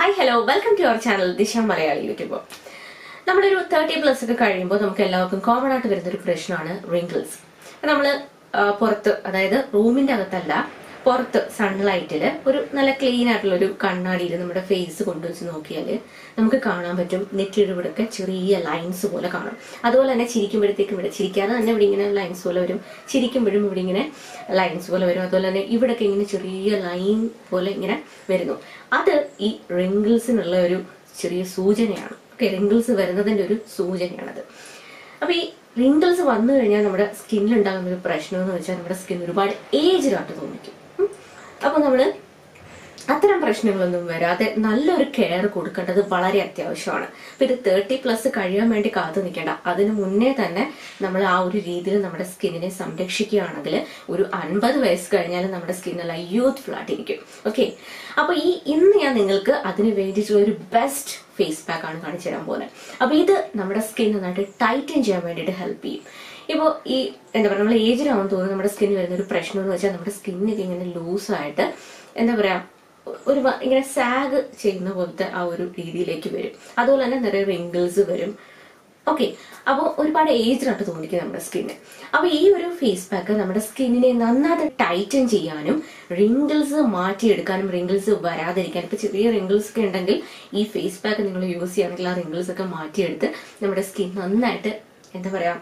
Hi hello welcome to our channel Disha Malayali YouTube നമ്മളൊരു thirty plus ഒക്കെ കഴിയുമ്പോൾ നമുക്ക് എല്ലാവർക്കും കോമൺ ആയിട്ട് വരുന്ന ഒരു പ്രശ്നമാണ് റിങ്കിൾസ് നമ്മൾ പുറത്ത് അതായത് റൂമിന്റെ അകത്തല്ല പുറത്ത് സൺലൈറ്റിൽ ഒരു നല്ല ക്ലീൻ ആയിട്ടുള്ള ഒരു കണ്ണാടിയിൽ നമ്മുടെ ഫേസ് കൊണ്ടുവച്ച് നോക്കിയാൽ നമുക്ക് കാണാൻ പറ്റും. നെറ്റിയുടെ നെറ്റിഴുവിടൊക്കെ ചെറിയ ലൈൻസ് പോലെ കാണും. അതുപോലെ തന്നെ ചിരിക്കുമ്പോഴത്തേക്കും ഇവിടെ ചിരിക്കാതെ തന്നെ ഇവിടെ ഇങ്ങനെ ലൈൻസ് പോലെ വരും. ചിരിക്കുമ്പോഴും ഇവിടെ ഇങ്ങനെ ലൈൻസ് പോലെ വരും. അതുപോലെ തന്നെ ഇവിടൊക്കെ ഇങ്ങനെ ചെറിയ ലൈൻ പോലെ ഇങ്ങനെ വരുന്നു. അത് ഈ റിങ്കിൾസിനുള്ള ഒരു ചെറിയ സൂചനയാണ്. ഓക്കെ റിങ്കിൾസ് വരുന്നതിന്റെ ഒരു സൂചനയാണത്. അപ്പൊ ഈ റിങ്കിൾസ് വന്നു കഴിഞ്ഞാൽ നമ്മുടെ സ്കിന്നിൽ ഉണ്ടാകുന്ന ഒരു പ്രശ്നം എന്ന് വെച്ചാൽ നമ്മുടെ സ്കിൻ ഒരുപാട് ഏജ് ഏജ്ഡായിട്ട് തോന്നിക്കും. അപ്പൊ നമ്മൾ അത്തരം പ്രശ്നങ്ങളൊന്നും വരാതെ നല്ലൊരു കെയർ കൊടുക്കേണ്ടത് വളരെ അത്യാവശ്യമാണ്. അപ്പൊ ഇത് തേർട്ടി പ്ലസ് കഴിയാൻ വേണ്ടി കാത്തു നിൽക്കേണ്ട. അതിന് മുന്നേ തന്നെ നമ്മൾ ആ ഒരു രീതിയിൽ നമ്മുടെ സ്കിന്നിനെ സംരക്ഷിക്കുകയാണെങ്കിൽ ഒരു അൻപത് വയസ്സ് കഴിഞ്ഞാൽ നമ്മുടെ സ്കിന്നെല്ലാം യൂത്ത്ഫുൾ ആയിട്ടിരിക്കും. ഓക്കെ അപ്പൊ ഈ ഇന്ന് ഞാൻ നിങ്ങൾക്ക് അതിന് വേണ്ടിയിട്ടുള്ള ഒരു ബെസ്റ്റ് ഫേസ് പാക്ക് ആണ് കാണിച്ചു തരാൻ പോകുന്നത്. അപ്പൊ ഇത് നമ്മുടെ സ്കിൻ നന്നായിട്ട് ടൈറ്റൻ ചെയ്യാൻ വേണ്ടിയിട്ട് ഹെൽപ്പ് ചെയ്യും. ഇപ്പോൾ ഈ എന്താ പറയുക നമ്മൾ ഏജിലാവും തോന്നുന്നു നമ്മുടെ സ്കിന്നിൽ വരുന്ന ഒരു പ്രശ്നം എന്ന് വെച്ചാൽ നമ്മുടെ സ്കിന്നൊക്കെ ഇങ്ങനെ ലൂസായിട്ട് എന്താ പറയുക ഒരു ഇങ്ങനെ സാഗ് ചെയ്യുന്ന പോലത്തെ ആ ഒരു രീതിയിലേക്ക് വരും. അതുപോലെ തന്നെ നിറയെ റിങ്കിൾസ് വരും. ഓക്കെ അപ്പോൾ ഒരുപാട് ഏജ്ഡായിട്ട് തോന്നിക്കും നമ്മുടെ സ്കിന്ന് അപ്പോൾ ഈ ഒരു ഫേസ് പാക്ക് നമ്മുടെ സ്കിന്നിനെ നന്നായിട്ട് ടൈറ്റൻ ചെയ്യാനും റിങ്കിൾസ് മാറ്റിയെടുക്കാനും റിങ്കിൾസ് വരാതിരിക്കാനും ഇപ്പൊ ചെറിയ റിങ്കിൾസ് ഒക്കെ ഉണ്ടെങ്കിൽ ഈ ഫേസ് പാക്ക് നിങ്ങൾ യൂസ് ചെയ്യുകയാണെങ്കിൽ ആ റിങ്കിൾസ് ഒക്കെ മാറ്റിയെടുത്ത് നമ്മുടെ സ്കിൻ നന്നായിട്ട് എന്താ പറയാ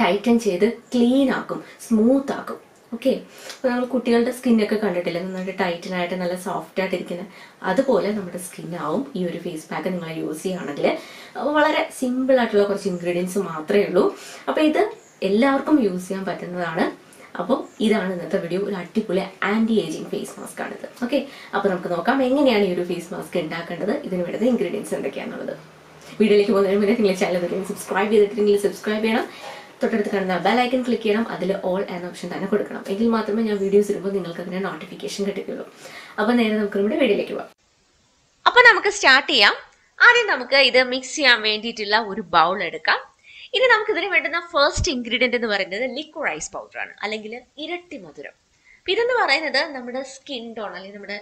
ടൈറ്റൻ ചെയ്ത് ക്ലീൻ ആക്കും സ്മൂത്ത് ആക്കും. ഓക്കെ അപ്പൊ നമ്മൾ കുട്ടികളുടെ സ്കിന്നൊക്കെ കണ്ടിട്ടില്ലേ? നന്നായിട്ട് ടൈറ്റൻ ആയിട്ട് നല്ല സോഫ്റ്റ് ആയിട്ട് ഇരിക്കുന്ന അതുപോലെ നമ്മുടെ സ്കിന്നാവും ഈ ഒരു ഫേസ് പാക്ക് നിങ്ങൾ യൂസ് ചെയ്യുകയാണെങ്കിൽ വളരെ സിമ്പിൾ ആയിട്ടുള്ള കുറച്ച് ഇൻഗ്രീഡിയൻസ് മാത്രമേ ഉള്ളൂ. അപ്പോൾ ഇത് എല്ലാവർക്കും യൂസ് ചെയ്യാൻ പറ്റുന്നതാണ്. അപ്പോൾ ഇതാണ് ഇന്നത്തെ വീഡിയോ ഒരു അടിപൊളി ആന്റി ഏജിങ് ഫേസ് മാസ്ക് ആണിത്. ഓക്കെ അപ്പോൾ നമുക്ക് നോക്കാം എങ്ങനെയാണ് ഈ ഒരു ഫേസ് മാസ്ക് ഉണ്ടാക്കേണ്ടത്. ഇതിന് വേണ്ടത് ഇൻഗ്രീഡിയൻസ് എന്തൊക്കെയാണെന്നുള്ളത് വീഡിയോയിലേക്ക് പോകുന്നതിന് മുന്നേ നിങ്ങൾ ചാനൽ സബ്സ്ക്രൈബ് ചെയ്തിട്ടുണ്ടെങ്കിൽ സബ്സ്ക്രൈബ് ചെയ്യണം. തൊട്ടടുത്ത് കാണുന്ന ബെൽ ഐക്കൺ ക്ലിക്ക് ചെയ്യണം. അതിൽ ഓൾ എന്ന ഓപ്ഷൻ തന്നെ കൊടുക്കണം. എങ്കിൽ മാത്രമേ ഞാൻ വീഡിയോസ് ഇടുമ്പോൾ നിങ്ങൾക്ക് അതിനെ നോട്ടിഫിക്കേഷൻ കിട്ടുകയുള്ളൂ അപ്പൊ നേരെ നമുക്ക് നമ്മുടെ വീഡിയോയിലേക്ക് പോകാം. അപ്പൊ നമുക്ക് സ്റ്റാർട്ട് ചെയ്യാം. ആദ്യം നമുക്ക് ഇത് മിക്സ് ചെയ്യാൻ വേണ്ടിയിട്ടുള്ള ഒരു ബൗൾ എടുക്കാം. ഇനി നമുക്ക് ഇതിന് വേണ്ടുന്ന ഫസ്റ്റ് ഇൻഗ്രീഡിയന്റ് എന്ന് പറയുന്നത് ലിക്വറൈസ് പൗഡർ ആണ്. അല്ലെങ്കിൽ ഇരട്ടി മധുരം. ഇതെന്ന് പറയുന്നത് നമ്മുടെ സ്കിൻ ടോൺ അല്ലെങ്കിൽ നമ്മുടെ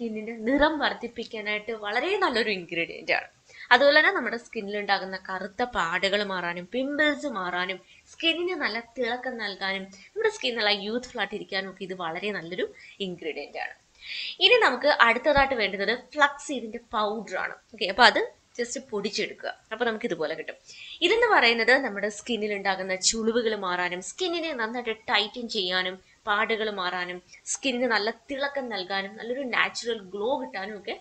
സ്കിന്നിന്റെ നിറം വർദ്ധിപ്പിക്കാനായിട്ട് വളരെ നല്ലൊരു ഇൻഗ്രീഡിയന്റ് ആണ്. അതുപോലെ തന്നെ നമ്മുടെ സ്കിന്നിൽ ഉണ്ടാകുന്ന കറുത്ത പാടുകൾ മാറാനും പിമ്പിൾസ് മാറാനും സ്കിന്നിന് നല്ല തിളക്കം നൽകാനും നമ്മുടെ സ്കിൻ നല്ല യൂത്ത്ഫുൾ ആയിട്ട് ഇരിക്കാനും ഒക്കെ ഇത് വളരെ നല്ലൊരു ഇൻഗ്രീഡിയന്റ് ആണ്. ഇനി നമുക്ക് അടുത്തതായിട്ട് വേണ്ടുന്നത് ഫ്ലക്സ് പൗഡർ ആണ്. ഓക്കെ അപ്പൊ അത് ജസ്റ്റ് പൊടിച്ചെടുക്കുക. അപ്പോൾ നമുക്ക് ഇതുപോലെ കിട്ടും. ഇതെന്ന് പറയുന്നത് നമ്മുടെ സ്കിന്നിൽ ഉണ്ടാകുന്ന ചുളിവുകൾ മാറാനും സ്കിന്നിനെ നന്നായിട്ട് ടൈറ്റൻ ചെയ്യാനും പാടുകൾ മാറാനും സ്കിന്നിന് നല്ല തിളക്കം നൽകാനും നല്ലൊരു നാച്ചുറൽ ഗ്ലോ കിട്ടാനും ഒക്കെ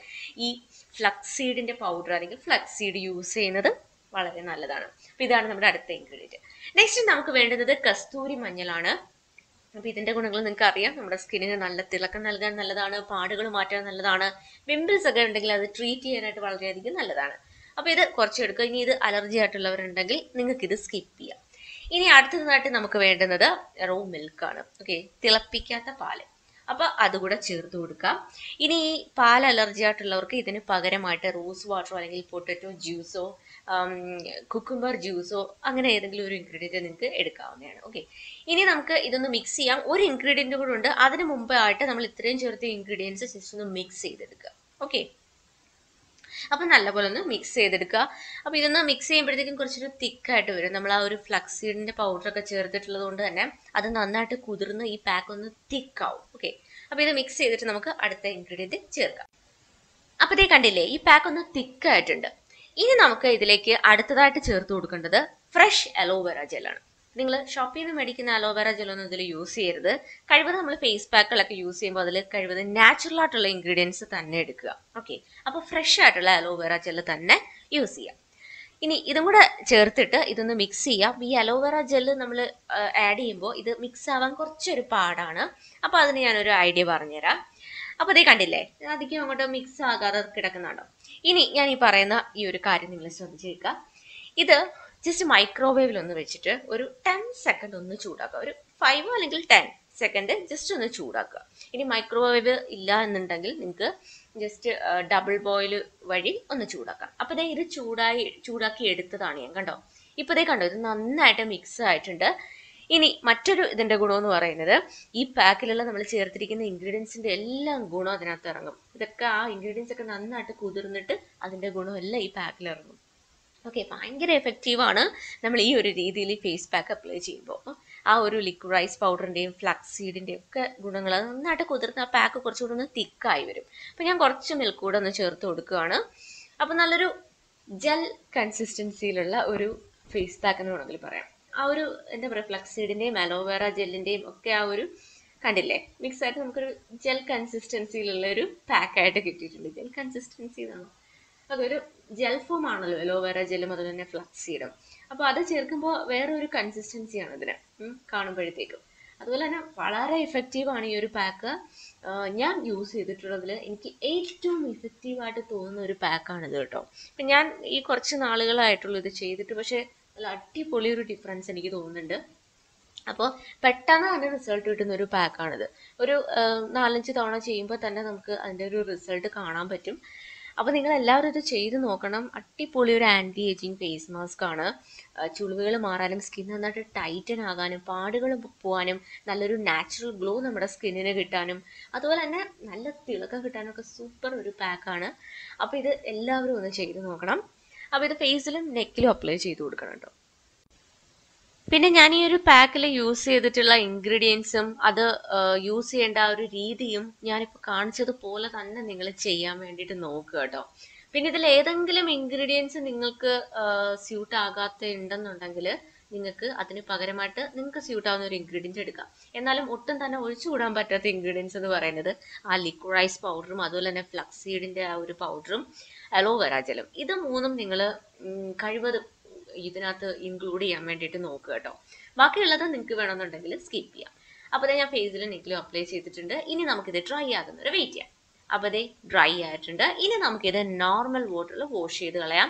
ഈ ഫ്ലക്സീഡിന്റെ പൗഡർ അല്ലെങ്കിൽ ഫ്ലക്സീഡ് സീഡ് യൂസ് ചെയ്യുന്നത് വളരെ നല്ലതാണ്. അപ്പൊ ഇതാണ് നമ്മുടെ അടുത്ത ഇൻഗ്രീഡിയന്റ് നെക്സ്റ്റ് നമുക്ക് വേണ്ടുന്നത് കസ്തൂരി മഞ്ഞളാണ്. അപ്പൊ ഇതിന്റെ ഗുണങ്ങൾ നിങ്ങൾക്ക് അറിയാം നമ്മുടെ സ്കിന്നിന് നല്ല തിളക്കം നൽകാൻ നല്ലതാണ് പാടുകൾ മാറ്റാൻ നല്ലതാണ് പിമ്പിൾസ് ഒക്കെ ഉണ്ടെങ്കിൽ അത് ട്രീറ്റ് ചെയ്യാനായിട്ട് വളരെയധികം നല്ലതാണ്. അപ്പൊ ഇത് കുറച്ച് എടുക്കുക. ഇനി ഇത് അലർജി ആയിട്ടുള്ളവരുണ്ടെങ്കിൽ നിങ്ങൾക്ക് ഇത് സ്കിപ്പ് ചെയ്യാം. ഇനി അടുത്തതായിട്ട് നമുക്ക് വേണ്ടുന്നത് റോ മിൽക്ക് ആണ്. ഓക്കെ തിളപ്പിക്കാത്ത പാൽ. അപ്പൊ അതുകൂടെ ചേർത്ത് കൊടുക്കാം. ഇനി ഈ പാൽ അലർജി ആയിട്ടുള്ളവർക്ക് ഇതിന് പകരമായിട്ട് റോസ് വാട്ടറോ അല്ലെങ്കിൽ പൊട്ടറ്റോ ജ്യൂസോ കുക്കുംബർ ജ്യൂസോ അങ്ങനെ ഏതെങ്കിലും ഒരു ഇൻഗ്രീഡിയന്റ് നിങ്ങൾക്ക് എടുക്കാവുന്നതാണ്. ഓക്കെ ഇനി നമുക്ക് ഇതൊന്ന് മിക്സ് ചെയ്യാം. ഒരു ഇൻഗ്രീഡിയന്റ് കൂടെ ഉണ്ട്. അതിന് മുമ്പായിട്ട് നമ്മൾ ഇത്രയും ചേർത്ത് ഇൻഗ്രീഡിയൻസ് ജസ്റ്റ് ഒന്ന് മിക്സ് ചെയ്തെടുക്കുക. ഓക്കെ അപ്പൊ നല്ലപോലെ ഒന്ന് മിക്സ് ചെയ്തെടുക്കുക. അപ്പോൾ ഇതൊന്ന് മിക്സ് ചെയ്യുമ്പോഴത്തേക്കും കുറച്ചൊരു തിക്കായിട്ട് വരും. നമ്മൾ ആ ഒരു ഫ്ലക്സീഡിന്റെ പൗഡറൊക്കെ ചേർത്തിട്ടുള്ളത് കൊണ്ട് തന്നെ അത് നന്നായിട്ട് കുതിർന്ന് ഈ പാക്ക് ഒന്ന് തിക്കാവും ഓക്കെ അപ്പോൾ ഇത് മിക്സ് ചെയ്തിട്ട് നമുക്ക് അടുത്ത ഇൻഗ്രീഡിയന്റ് ചേർക്കാം. അപ്പോൾ ഇതേ കണ്ടില്ലേ ഈ പാക്ക് ഒന്ന് തിക്കായിട്ടുണ്ട് ഇനി നമുക്ക് ഇതിലേക്ക് അടുത്തതായിട്ട് ചേർത്ത് കൊടുക്കേണ്ടത് ഫ്രഷ് അലോവേറ ജെല്ലാണ് നിങ്ങൾ ഷോപ്പിൽ നിന്ന് മേടിക്കുന്ന അലോവേറ ജെല്ലൊന്നും ഇതിൽ യൂസ് ചെയ്യരുത്. കഴിവത് നമ്മൾ ഫേസ് പാക്കുകളൊക്കെ യൂസ് ചെയ്യുമ്പോൾ അതിൽ കഴിവത് നാച്ചുറൽ ആയിട്ടുള്ള ഇൻഗ്രീഡിയൻസ് തന്നെ എടുക്കുക. ഓക്കെ അപ്പോൾ ഫ്രഷ് ആയിട്ടുള്ള അലോവേറ ജെല്ല് തന്നെ യൂസ് ചെയ്യാം. ഇനി ഇതും കൂടെ ചേർത്തിട്ട് ഇതൊന്ന് മിക്സ് ചെയ്യാം. ഈ അലോവേറ ജെല്ല് നമ്മൾ ആഡ് ചെയ്യുമ്പോൾ ഇത് മിക്സ് ആവാൻ കുറച്ചൊരു പാടാണ്. അപ്പോൾ അതിന് ഞാനൊരു ഐഡിയ പറഞ്ഞുതരാം. അപ്പോൾ ഇതേ കണ്ടില്ലേ? അധികം അങ്ങോട്ട് മിക്സ് ആകാതെ കിടക്കുന്നുണ്ടോ? ഇനി ഞാൻ ഈ പറയുന്ന ഈ ഒരു കാര്യം നിങ്ങൾ ശ്രദ്ധിച്ചേക്കുക ഇത് ജസ്റ്റ് മൈക്രോവേവിൽ ഒന്ന് വെച്ചിട്ട് ഒരു ടെൻ സെക്കൻഡ് ഒന്ന് ചൂടാക്കുക. ഒരു ഫൈവ് അല്ലെങ്കിൽ ടെൻ സെക്കൻഡ് ജസ്റ്റ് ഒന്ന് ചൂടാക്കുക. ഇനി മൈക്രോവേവ് ഇല്ല എന്നുണ്ടെങ്കിൽ നിങ്ങൾക്ക് ജസ്റ്റ് ഡബിൾ ബോയിൽ വഴി ഒന്ന് ചൂടാക്കാം. അപ്പോൾ ദേ ഇത് ചൂടായി ചൂടാക്കി എടുത്തതാണ് ഞാൻ കണ്ടോ? ഇപ്പോൾ ദേ കണ്ടോ ഇത് നന്നായിട്ട് മിക്സ് ആയിട്ടുണ്ട്. ഇനി മറ്റൊരു ഇതിന്റെ ഗുണം എന്ന് പറയുന്നത് ഈ പാക്കിലുള്ള നമ്മൾ ചേർത്തിരിക്കുന്ന ഇൻഗ്രീഡിയൻസിന്റെ എല്ലാം ഗുണം അതിനകത്ത് ഇറങ്ങും. ഇതൊക്കെ ആ ഇൻഗ്രീഡിയൻസ് ഒക്കെ നന്നായിട്ട് കുതിർന്നിട്ട് അതിന്റെ ഗുണം എല്ലാം ഈ പാക്കിൽ ഇറങ്ങും. ഓക്കെ ഭയങ്കര എഫക്റ്റീവാണ് നമ്മൾ ഈ ഒരു രീതിയിൽ ഫേസ് പാക്ക് അപ്ലൈ ചെയ്യുമ്പോൾ ആ ഒരു ലിക്വിഡ് റൈസ് പൗഡറിന്റെയും ഫ്ലക്സ് സീഡിന്റെയും ഒക്കെ ഗുണങ്ങൾ നന്നായിട്ട് കുതിർന്ന് ആ പാക്ക് കുറച്ചുകൂടി ഒന്ന് തിക്കായി വരും. അപ്പം ഞാൻ കുറച്ച് മിൽക്ക് കൂടെ ഒന്ന് ചേർത്ത് കൊടുക്കുകയാണ്. അപ്പം നല്ലൊരു ജെൽ കൺസിസ്റ്റൻസിയിലുള്ള ഒരു ഫേസ് പാക്ക് എന്ന് വേണമെങ്കിൽ പറയാം. ആ ഒരു എന്താ പറയുക ഫ്ലക്സ് സീഡിന്റെയും അലോവേറ ജെല്ലിന്റെയും ഒക്കെ ആ ഒരു കണ്ടില്ലേ? മിക്സ് ആയിട്ട് നമുക്കൊരു ജെൽ കൺസിസ്റ്റൻസിയിലുള്ള ഒരു പാക്കായിട്ട് കിട്ടിയിട്ടുണ്ട്. ജെൽ കൺസിസ്റ്റൻസി എന്നാണ്? അതൊരു ജെൽ ഫോം ആണല്ലോ അലോവേറ ജെല്ലും അതുപോലെ തന്നെ ഫ്ലക്സ് സീഡും അപ്പോൾ അത് ചേർക്കുമ്പോൾ വേറെ ഒരു കൺസിസ്റ്റൻസിയാണ് ഇതിന്. കാണുമ്പോഴത്തേക്കും. അതുപോലെ തന്നെ വളരെ എഫക്റ്റീവ് ആണ് ഈ ഒരു പാക്ക് ഞാൻ യൂസ് ചെയ്തിട്ടുള്ളതിൽ എനിക്ക് ഏറ്റവും എഫക്റ്റീവായിട്ട് തോന്നുന്ന ഒരു പാക്കാണിത് കേട്ടോ. ഇപ്പം ഞാൻ ഈ കുറച്ച് നാളുകളായിട്ടുള്ളൂ ഇത് ചെയ്തിട്ട് പക്ഷേ നല്ല അടിപൊളി ഒരു ഡിഫറൻസ് എനിക്ക് തോന്നുന്നുണ്ട്. അപ്പോൾ പെട്ടെന്ന് തന്നെ റിസൾട്ട് കിട്ടുന്ന ഒരു പാക്കാണിത് ഒരു നാലഞ്ച് തവണ ചെയ്യുമ്പോൾ തന്നെ നമുക്ക് അതിന്റെ ഒരു റിസൾട്ട് കാണാൻ പറ്റും. അപ്പോൾ നിങ്ങൾ എല്ലാവരും ഇത് ചെയ്ത് നോക്കണം. അടിപൊളി ഒരു ആന്റി ഏജിങ് ഫേസ് മാസ്ക് ആണ് ചുളിവുകൾ മാറാനും സ്കിൻ നന്നായിട്ട് ടൈറ്റൻ ആകാനും പാടുകൾ പോകാനും നല്ലൊരു നാച്ചുറൽ ഗ്ലോ നമ്മുടെ സ്കിന്നിന് കിട്ടാനും അതുപോലെ തന്നെ നല്ല തിളക്കം കിട്ടാനും ഒക്കെ സൂപ്പർ ഒരു പാക്കാണ് അപ്പോൾ ഇത് എല്ലാവരും ഒന്ന് ചെയ്ത് നോക്കണം. അപ്പോൾ ഇത് ഫേസിലും നെക്കിലും അപ്ലൈ ചെയ്ത് കൊടുക്കണം കേട്ടോ പിന്നെ ഞാൻ ഈ ഒരു പാക്കിൽ യൂസ് ചെയ്തിട്ടുള്ള ഇൻഗ്രീഡിയൻസും അത് യൂസ് ചെയ്യേണ്ട ഒരു രീതിയും ഞാനിപ്പോൾ കാണിച്ചതുപോലെ തന്നെ നിങ്ങൾ ചെയ്യാൻ വേണ്ടിയിട്ട് നോക്കുക കേട്ടോ. പിന്നെ ഇതിൽ ഏതെങ്കിലും ഇൻഗ്രീഡിയൻസ് നിങ്ങൾക്ക് സ്യൂട്ട് ആകാത്ത ഉണ്ടെന്നുണ്ടെങ്കിൽ നിങ്ങൾക്ക് അതിന് പകരമായിട്ട് നിങ്ങൾക്ക് സ്യൂട്ട് ആവുന്ന ഒരു ഇൻഗ്രീഡിയന്റ് എടുക്കാം. എന്നാലും ഒട്ടും തന്നെ ഒഴിച്ചുകൂടാൻ പറ്റാത്ത ഇൻഗ്രീഡിയൻസ് എന്ന് പറയുന്നത് ആ ലിക്വറൈസ് പൗഡറും അതുപോലെ തന്നെ ഫ്ലക്സീഡിന്റെ ആ ഒരു പൗഡറും അലോവേറ ജലം ഇത് മൂന്നും നിങ്ങൾ കഴിവതും ഇതിനകത്ത് ഇൻക്ലൂഡ് ചെയ്യാൻ വേണ്ടിയിട്ട് നോക്കുക കേട്ടോ. ബാക്കിയുള്ളത് നിങ്ങൾക്ക് വേണമെന്നുണ്ടെങ്കിൽ സ്കിപ്പ് ചെയ്യാം. അപ്പോൾ ഞാൻ ഫേസിൽ നെക്കിലും അപ്ലൈ ചെയ്തിട്ടുണ്ട്. ഇനി നമുക്കിത് ഡ്രൈ ആകുന്നവരെ വെയിറ്റ് ചെയ്യാം. അപ്പോൾ ദേ ഡ്രൈ ആയിട്ടുണ്ട്. ഇനി നമുക്കിത് നോർമൽ വാട്ടറിൽ വാഷ് ചെയ്ത് കളയാം.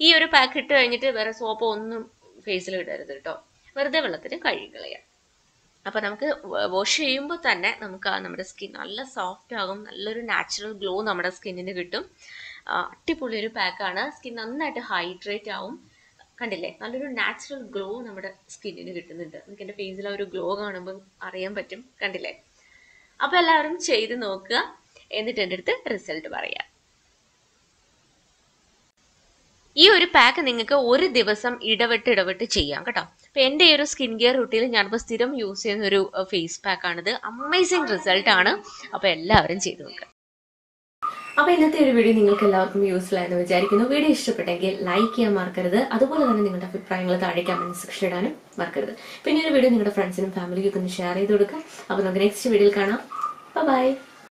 ഈ ഒരു പാക്ക് ഇട്ട് കഴിഞ്ഞിട്ട് വേറെ സോപ്പ് ഒന്നും ഫേസിൽ ഇടരുത് കേട്ടോ. വെറുതെ വെള്ളത്തിൽ കഴുകി കളയാം. അപ്പോൾ നമുക്ക് വാഷ് ചെയ്യുമ്പോൾ തന്നെ നമുക്ക് നമ്മുടെ സ്കിൻ നല്ല സോഫ്റ്റ് ആകും. നല്ലൊരു നാച്ചുറൽ ഗ്ലോ നമ്മുടെ സ്കിന്നിന് കിട്ടും. അടിപൊളി ഒരു പാക്കാണ് സ്കിൻ നന്നായിട്ട് ഹൈഡ്രേറ്റ് ആവും. കണ്ടില്ലേ? നല്ലൊരു നാച്ചുറൽ ഗ്ലോ നമ്മുടെ സ്കിന്നിന് കിട്ടുന്നുണ്ട്. നമുക്ക് എന്റെ ഫേസിൽ ആ ഒരു ഗ്ലോ കാണുമ്പോൾ അറിയാൻ പറ്റും. കണ്ടില്ലേ? അപ്പോൾ എല്ലാവരും ചെയ്ത് നോക്കുക. എന്നിട്ട് എന്റെ അടുത്ത് റിസൾട്ട് പറയാം. ഈ ഒരു പാക്ക് നിങ്ങൾക്ക് ഒരു ദിവസം ഇടവിട്ട് ഇടവിട്ട് ചെയ്യാം കേട്ടോ. അപ്പൊ എന്റെ ഈ ഒരു സ്കിൻ കെയർ റുട്ടീനിൽ ഞാനിപ്പോൾ സ്ഥിരം യൂസ് ചെയ്യുന്ന ഒരു ഫേസ് പാക്ക് ആണിത്. അമേസിങ് റിസൾട്ട് ആണ്. അപ്പൊ എല്ലാവരും ചെയ്ത് നോക്കുക. അപ്പൊ ഇന്നത്തെ ഒരു വീഡിയോ നിങ്ങൾക്ക് എല്ലാവർക്കും യൂസ്ഫുൾ ആയെന്ന് വിചാരിക്കുന്നു. വീഡിയോ ഇഷ്ടപ്പെട്ടെങ്കിൽ ലൈക്ക് ചെയ്യാൻ മറക്കരുത്. അതുപോലെ തന്നെ നിങ്ങളുടെ അഭിപ്രായങ്ങൾ താഴെ കമന്റ് സെക്ഷൻ ഇടാനും മറക്കരുത്. പിന്നെ ഒരു വീഡിയോ നിങ്ങളുടെ ഫ്രണ്ട്സിനും ഫാമിലിക്കും ഒന്ന് ഷെയർ ചെയ്ത് കൊടുക്കുക. അപ്പൊ നമുക്ക് നെക്സ്റ്റ് വീഡിയോയിൽ കാണാം. ബൈ